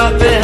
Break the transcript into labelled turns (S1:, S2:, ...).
S1: Nothing.